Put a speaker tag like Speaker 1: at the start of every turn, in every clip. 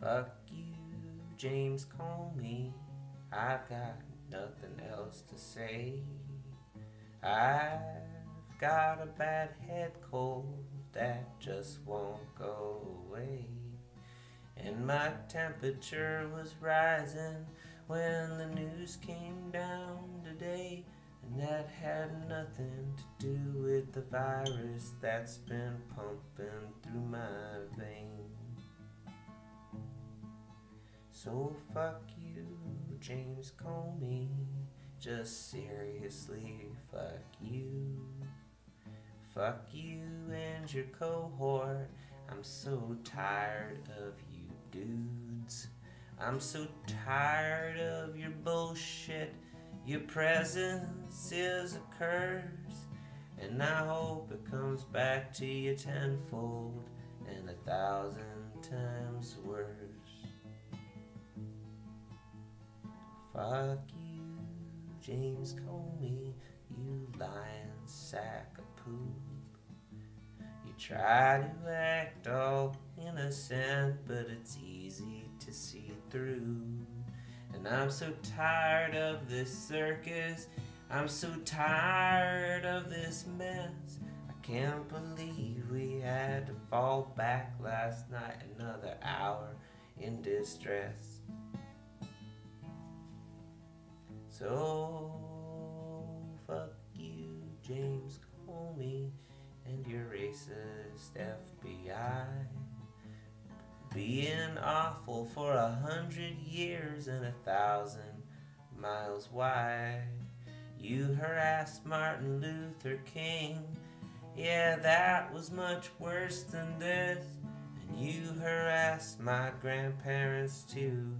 Speaker 1: Fuck you, James Comey. I've got nothing else to say. I've got a bad head cold that just won't go away. And my temperature was rising when the news came down today. And that had nothing to do with the virus that's been pumping through my veins. So fuck you, James Comey. Just seriously, fuck you. Fuck you and your cohort. I'm so tired of you dudes. I'm so tired of your bullshit. Your presence is a curse. And I hope it comes back to you tenfold and a thousand times worse. Fuck you, James Comey, you lying sack of poop. You try to act all innocent, but it's easy to see through. And I'm so tired of this circus. I'm so tired of this mess. I can't believe we had to fall back last night another hour in distress. So fuck you, James Comey, and your racist FBI. Being awful for a hundred years and a thousand miles wide. You harassed Martin Luther King. Yeah, that was much worse than this. And you harassed my grandparents too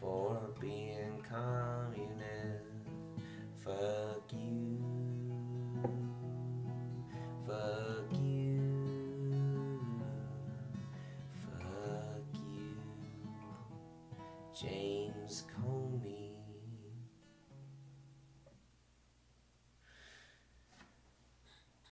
Speaker 1: for being communist. Fuck you. Fuck you. Fuck you. James Comey.